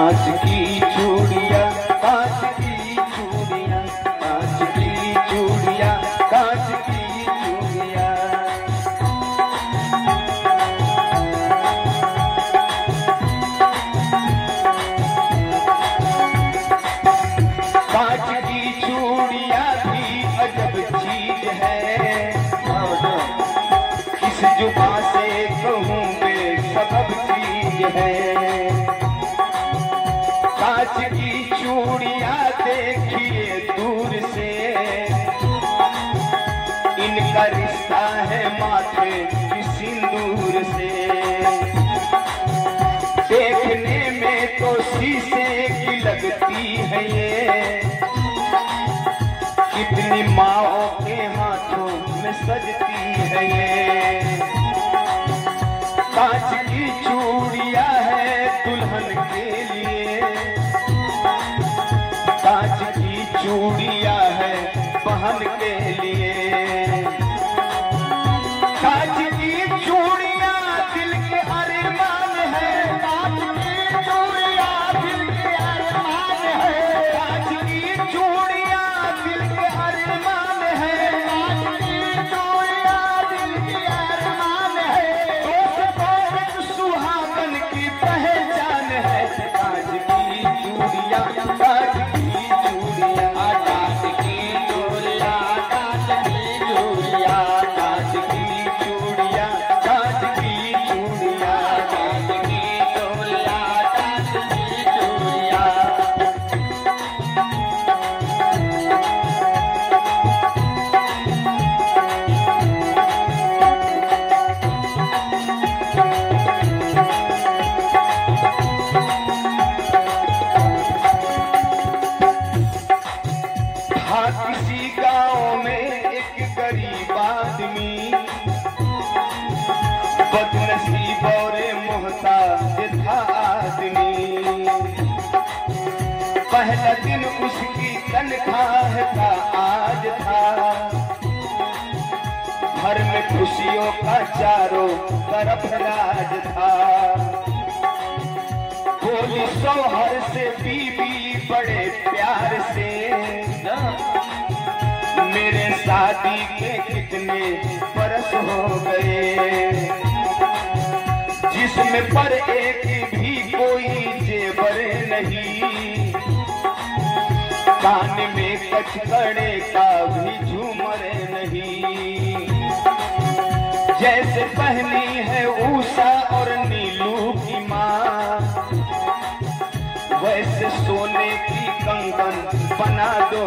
कांच की चूड़िया कांच की चूड़िया कांच की चूड़िया चूड़िया कांच की चूड़िया भी अजब चीज़ है। किस जुबा से कहूँ बे सबब चीज़ है। की चूड़िया देखिए दूर से। इनका रिश्ता है माथे की सिंदूर से। देखने में तो शीशे की लगती है ये। कितनी माओ के हाथों में सजती है ये। चूड़िया है बहन के लिए। दिन उसकी तनख्वाह का आज था। घर में खुशियों का चारों तरफ़ राज था। बोली सोहर से बीबी बड़े प्यार से, मेरे शादी के कितने बरस हो गए। जिसमें पर एक भी कान में कचकड़े का भी झूमर नहीं। जैसे पहनी है ऊषा और नीलू की माँ। वैसे सोने की कंगन बना दो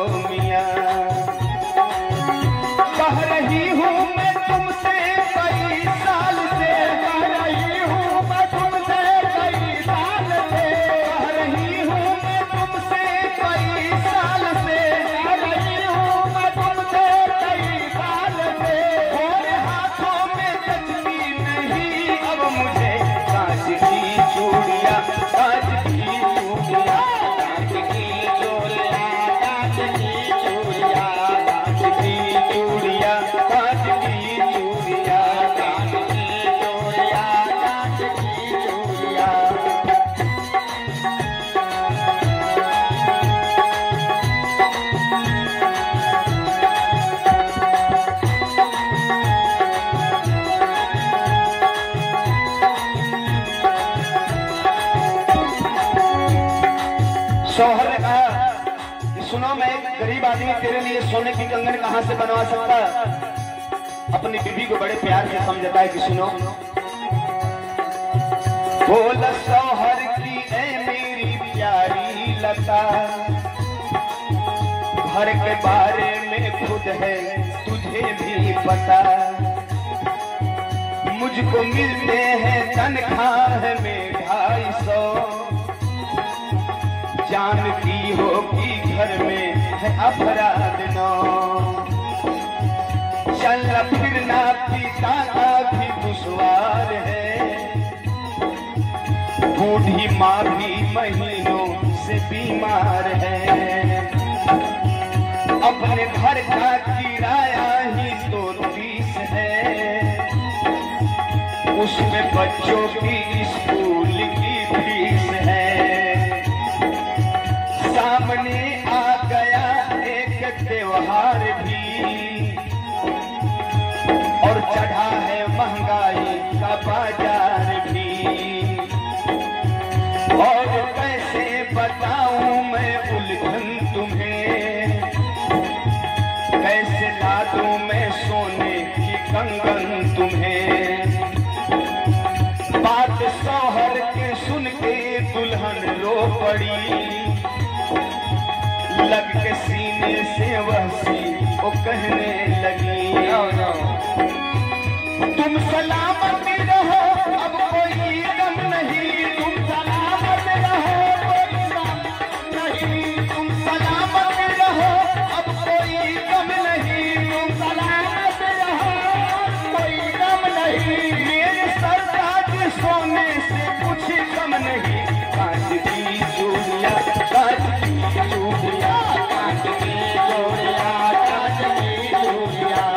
गरीब आदमी तेरे लिए सोने की कंगन कहाँ से बनवा सकता? है अपनी बीबी को बड़े प्यार से समझता है कि सुनो। बोल शौहर की ए मेरी प्यारी लता। घर के बारे में खुद है, तुझे भी पता। मुझको मिलते हैं तनख्वाह में ढाई सौ। जानती हो में अपराध नो। चलना फिरना पिता भी दुश्वार है। बूढ़ी माँ भी महीनों से बीमार है। अपने घर का किराया ही तो फ़ीस है। उसमें बच्चों की स्कूल प्यार भी और चढ़ा है महँगाई का बाज़ार भी। और कैसे बताऊँ मैं उलझन तुम्हें? कैसे ला दूँ मैं सोने की कंगन तुम्हें? बात सोहर के सुन के दुल्हन रो पड़ी। लग के सीने से वसी वो कहने लगी तुम सलामत Hallelujah.